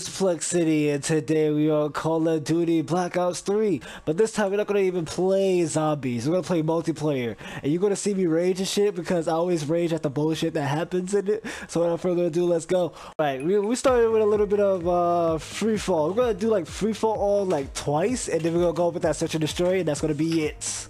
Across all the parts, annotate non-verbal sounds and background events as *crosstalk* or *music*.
it's Plexiety, and today we are Call of Duty Black Ops 3. But this time we're not gonna even play zombies. We're gonna play multiplayer, and you're gonna see me rage and shit because I always rage at the bullshit that happens in it. So without further ado, let's go. All right, we we started with a little bit of uh, free fall. We're gonna do like free fall all like twice, and then we're gonna go with that search and destroy, and that's gonna be it.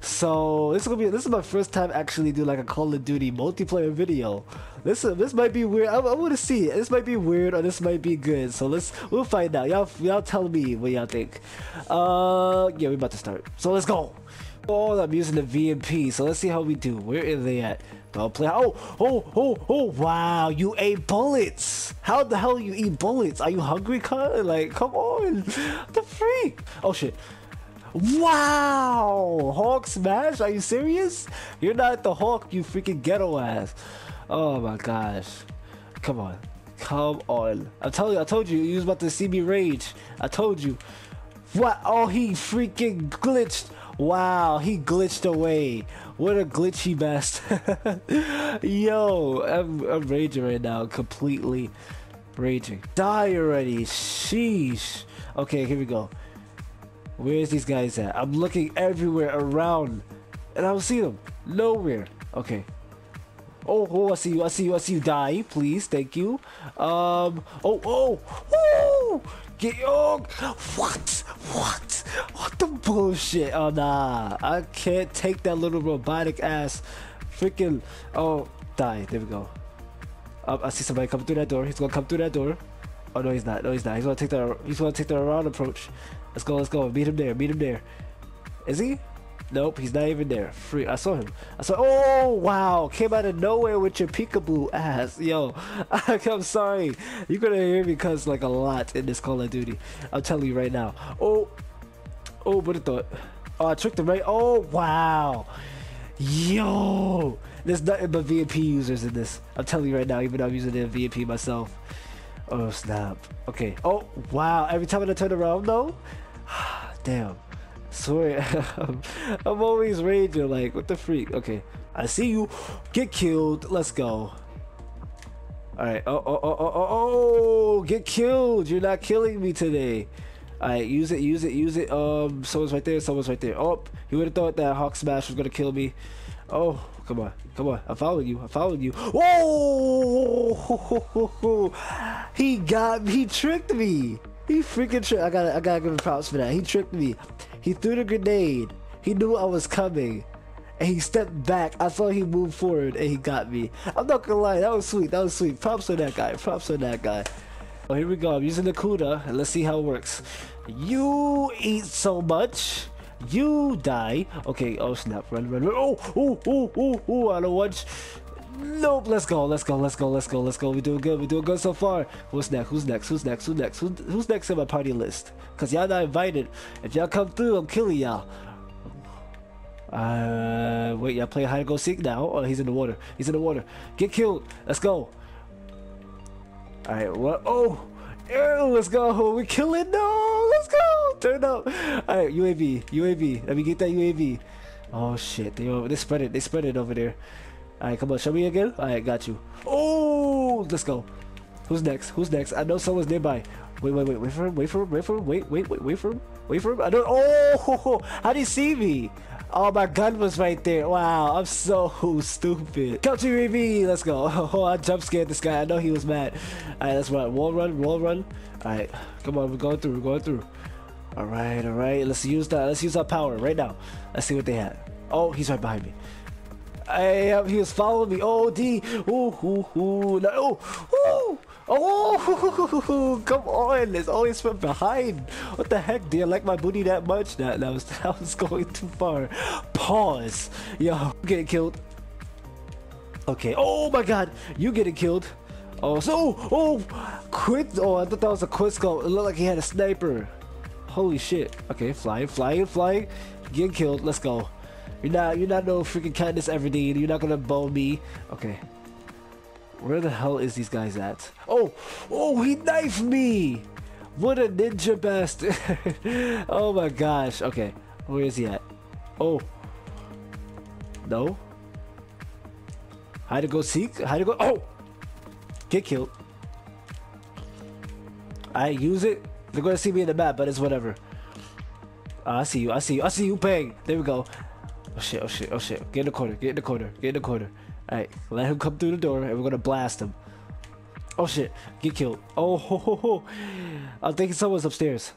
So this is be this is my first time actually do like a Call of Duty multiplayer video. This this might be weird. I, I want to see. This might be weird or this might be good. So let's we'll find out. Y'all y'all tell me what y'all think. Uh yeah, we about to start. So let's go. Oh, I'm using the VMP. So let's see how we do. Where are they at? I'll play. Oh, oh, oh, oh! Wow, you ate bullets. How the hell you eat bullets? Are you hungry? Like, come on, the freak! Oh shit! Wow! Hawk smash? Are you serious? You're not the Hawk, you freaking ghetto ass. Oh my gosh. Come on. Come on. I told you, I told you, you was about to see me rage. I told you. What? Oh, he freaking glitched. Wow, he glitched away. What a glitchy best. *laughs* Yo, I'm, I'm raging right now. Completely raging. Die already. Sheesh. Okay, here we go. Where's these guys at? I'm looking everywhere around and I don't see them. Nowhere. Okay. Oh, oh, I see you. I see you. I see you die. Please. Thank you. Um. Oh, oh. Woo! Get oh. What? What? What the bullshit? Oh, nah. I can't take that little robotic ass. Freaking. Oh, die. There we go. Um, I see somebody coming through that door. He's gonna come through that door. Oh no, he's not. No, he's not. He's gonna take the. He's gonna take the around approach. Let's go, let's go. Meet him there, meet him there. Is he? Nope, he's not even there. Free. I saw him. I saw. Oh wow! Came out of nowhere with your peekaboo ass, yo. *laughs* I'm sorry. You're gonna hear me cuss like a lot in this Call of Duty. I'm telling you right now. Oh, oh, what a thought. Oh, I tricked him right. Oh wow, yo. There's nothing but VMP users in this. I'm telling you right now. Even though I'm using the VMP myself. Oh snap. Okay. Oh wow. Every time I turn around though. *sighs* Damn. Swear. *laughs* I'm always raging like what the freak. Okay. I see you. Get killed. Let's go. Alright. Oh, oh, oh, oh, oh, oh, get killed. You're not killing me today. Alright, use it, use it, use it. Um, someone's right there, someone's right there. Oh, you would have thought that Hawk Smash was gonna kill me. Oh, come on, come on. I followed you. I followed you. Oh, *laughs* he got me. He tricked me. He freaking tricked. I gotta, I gotta give him props for that. He tricked me. He threw the grenade. He knew I was coming. And he stepped back. I thought he moved forward and he got me. I'm not gonna lie, that was sweet. That was sweet. Props on that guy. Props on that guy. Oh, here we go. I'm using the Kuda and let's see how it works. You eat so much. You die. Okay, oh snap. Run, run, run. Oh, oh, oh, oh, oh, I don't want. Nope, let's go, let's go, let's go, let's go, let's go. We're doing good, we're doing good so far. Who's next? Who's next? Who's next? Who's next? Who's, who's next in my party list? Cause y'all not invited. If y'all come through, I'm killing y'all. Uh, wait, y'all play hide and go seek now? Oh, he's in the water. He's in the water. Get killed. Let's go. Alright, what? Oh! Ew, let's go. We kill it. No. Turn up. Alright, UAV. UAV. Let me get that UAV. Oh shit. They, they spread it. They spread it over there. Alright, come on, show me again. Alright, got you. Oh, let's go. Who's next? Who's next? I know someone's nearby. Wait, wait, wait, wait for him, wait for him, wait for him, wait, wait, wait, wait for him, wait for him. I don't. Oh, *laughs* how do you see me? Oh, my gun was right there. Wow, I'm so *laughs* stupid. Come to UAV. Let's go. *laughs* Oh, I jump scared this guy. I know he was mad. Alright, let's run. Wall run, wall run. Alright, come on, we're going through, we're going through. Alright, alright. Let's use that. Let's use our power right now. Let's see what they had. Oh, he's right behind me. I, um, he was following me. Oh, D. Ooh, ooh, ooh. No, ooh, ooh. Oh, come on. It's always from behind. What the heck? Do you like my booty that much? That, that, was, *laughs* that was going too far. Pause. Yo, getting killed. Okay. Oh my god. You getting killed. Oh, so. Oh, quit. Oh, I thought that was a quick scope. It looked like he had a sniper. Holy shit. Okay, flying, flying, flying. Getting killed. Let's go. You're not you're not no freaking Katniss Everdeen. You're not gonna bow me. Okay. Where the hell is these guys at? Oh! Oh, he knifed me! What a ninja bastard! *laughs* oh my gosh. Okay. Where is he at? Oh. No? How to go seek? How to go? Oh! Get killed. I use it. They're gonna see me in the map, but it's whatever. Uh, I see you. I see you. I see you. Bang. There we go. Oh shit. Oh shit. Oh shit. Get in the corner. Get in the corner. Get in the corner. All right. Let him come through the door, and we're gonna blast him. Oh shit. Get killed. Oh *laughs* ho ho ho. I'm thinking someone's upstairs.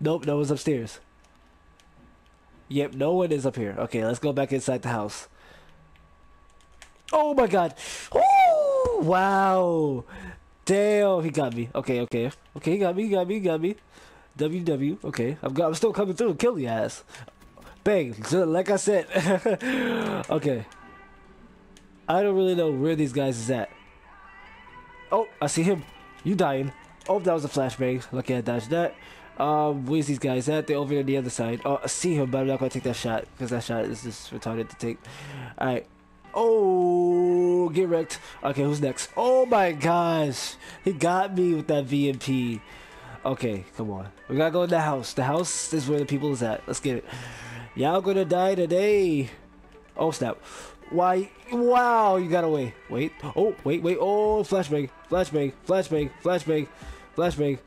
Nope. No one's upstairs. Yep. No one is up here. Okay. Let's go back inside the house. Oh my god. Oh wow. Damn, he got me. Okay, okay. Okay, he got me, he got me, he got me. WW. Okay. I'm, I'm still coming through. Kill the ass. Bang. Like I said. *laughs* okay. I don't really know where these guys is at. Oh, I see him. You dying. Oh, that was a flashbang. Lucky I dodged that. Um, where's these guys at? They're over on the other side. Oh, I see him, but I'm not gonna take that shot because that shot is just retarded to take. Alright. Oh, get wrecked. Okay, who's next? Oh my gosh. He got me with that VMP. Okay, come on. We gotta go in the house. The house is where the people is at. Let's get it. Y'all gonna die today. Oh, snap. Why? Wow, you got away. Wait. Oh, wait, wait. Oh, flashbang. Flashbang. Flashbang. Flashbang. Flashbang.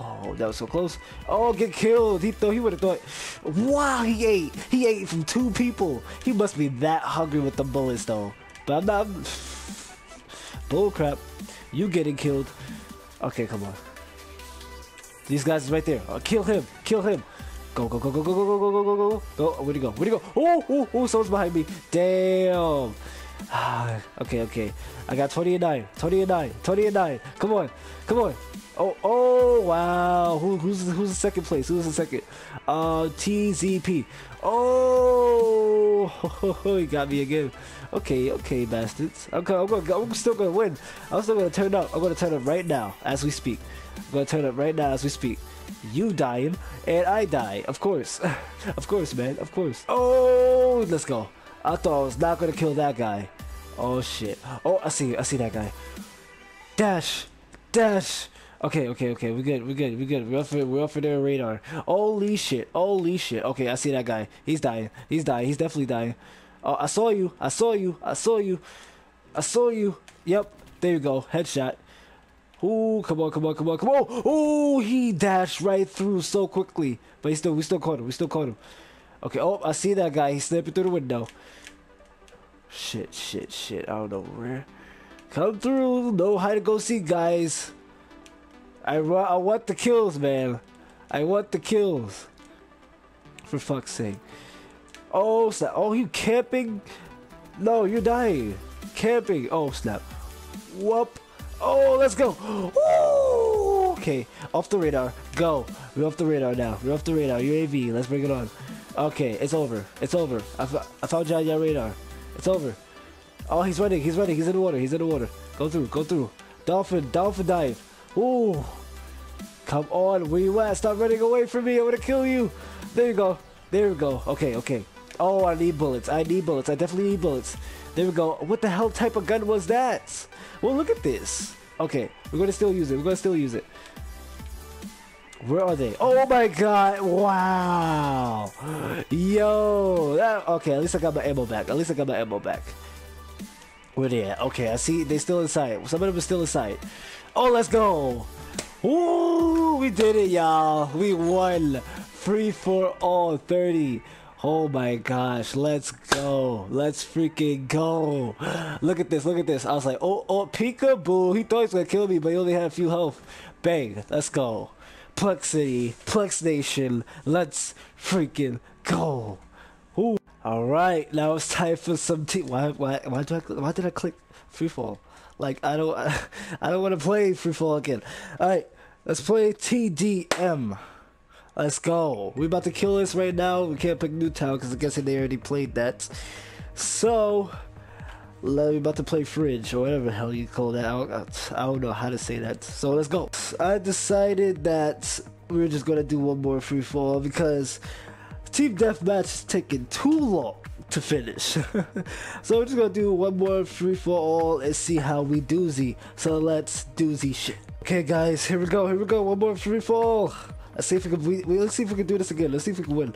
Oh, that was so close. Oh, get killed. He thought he would have thought. Wow, he ate. He ate from two people. He must be that hungry with the bullets, though. But I'm not. Bull crap. You getting killed. Okay, come on. These guys is right there. Oh, kill him. Kill him. Go, go, go, go, go, go, go, go, go, go, go. Go. Where'd he go? Where'd he go? Oh, oh, oh, someone's behind me. Damn. Ah, okay, okay. I got 20 and 9. 20 and 9. 20 and 9. Come on. Come on. Oh, oh, wow. Who, who's who's the second place? Who's the second? Uh, TZP. Oh, *laughs* he got me again. Okay, okay, bastards. I'm, I'm, gonna, I'm still gonna win. I'm still gonna turn up. I'm gonna turn up right now as we speak. I'm gonna turn up right now as we speak. You dying, and I die. Of course. *laughs* of course, man. Of course. Oh, let's go. I thought I was not gonna kill that guy. Oh shit. Oh, I see. I see that guy. Dash, dash. Okay, okay, okay. We're good. We're good. We're good. We're up for we're up for their radar. Holy shit. Holy shit. Okay, I see that guy. He's dying. He's dying. He's definitely dying. Oh, I saw you. I saw you. I saw you. I saw you. Yep. There you go. Headshot. Ooh, come on, come on, come on, come on. Ooh, he dashed right through so quickly. But he still, we still caught him. We still caught him. Okay, oh, I see that guy. He's slipping through the window. Shit, shit, shit. I don't know where. Come through. No hide and go see, guys. I, I want the kills, man. I want the kills. For fuck's sake. Oh, snap. Oh, you camping? No, you're dying. Camping. Oh, snap. Whoop. Oh, let's go. Ooh, okay, off the radar. Go. We're off the radar now. We're off the radar. UAV. Let's bring it on. Okay, it's over. It's over. I, found you on your radar. It's over. Oh, he's running. He's running. He's in the water. He's in the water. Go through. Go through. Dolphin. Dolphin dive. Ooh. Come on. Where you at? Stop running away from me. I'm going to kill you. There you go. There we go. Okay, okay. Oh, I need bullets. I need bullets. I definitely need bullets. There we go. What the hell type of gun was that? Well, look at this. Okay, we're gonna still use it. We're gonna still use it. Where are they? Oh my god! Wow! Yo! That, okay, at least I got my ammo back. At least I got my ammo back. Where they at? Okay, I see they still inside. Some of them are still inside. Oh, let's go! Ooh, we did it, y'all. We won. Free for all 30. Oh my gosh, let's go. Let's freaking go. Look at this, look at this. I was like, oh, oh, peekaboo. He thought he was to kill me, but he only had a few health. Bang, let's go. Plex City, Plex Nation, let's freaking go. Ooh. All right, now it's time for some team. Why, why, why, did I, why did I click free fall? Like, I don't, *laughs* I don't want to play free fall again. All right, let's play TDM. Let's go. We about to kill this right now. We can't pick Nuketown because I'm guessing they already played that. So, we about to play Fringe or whatever the hell you call that. I don't, I don't know how to say that. So let's go. I decided that we were just gonna do one more free fall because Team Deathmatch is taking too long to finish. *laughs* so we're just gonna do one more free for all and see how we doozy. So let's doozy shit. Okay guys, here we go, here we go, one more free fall. Let's see if we can. We, let's see if we can do this again. Let's see if we can win.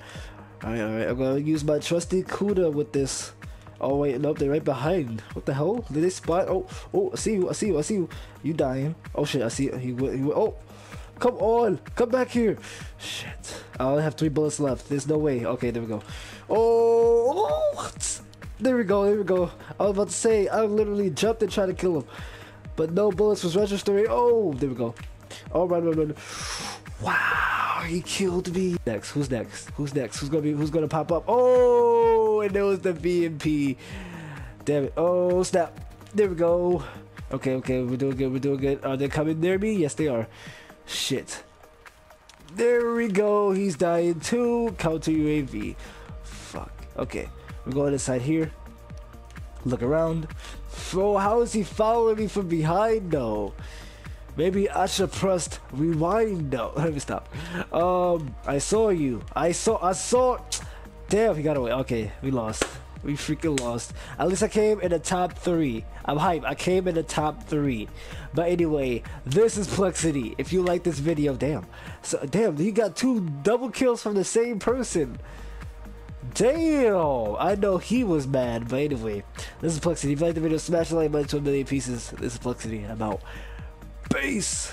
All right, all right. I'm gonna use my trusty Kuda with this. Oh wait, nope, they're right behind. What the hell? Did they spot? Oh, oh, I see you, I see you, I see you. You dying? Oh shit, I see you. He, he, he oh, come on, come back here. Shit, I only have three bullets left. There's no way. Okay, there we go. Oh, what? There we go, there we go. I was about to say, I literally jumped and tried to kill him. But no bullets was registering. Oh, there we go. Oh, run, run, run. Wow, he killed me. Next, who's next? Who's next? Who's gonna be? Who's gonna pop up? Oh, and there was the VMP. Damn it! Oh snap! There we go. Okay, okay, we're doing good. We're doing good. Are they coming near me? Yes, they are. Shit. There we go. He's dying too. Counter UAV. Fuck. Okay, we're going inside here. Look around. Bro, how is he following me from behind though? Maybe I should press rewind though. *laughs* Let me stop. Um, I saw you. I saw. I saw. Damn, he got away. Okay, we lost. We freaking lost. At least I came in the top three. I'm hype. I came in the top three. But anyway, this is Plexiety. If you like this video, damn. So damn, you got two double kills from the same person. Damn! I know he was mad, but anyway, this is Plexiety. If you like the video, smash the like button to a million pieces. This is Plexiety. I'm out. Peace!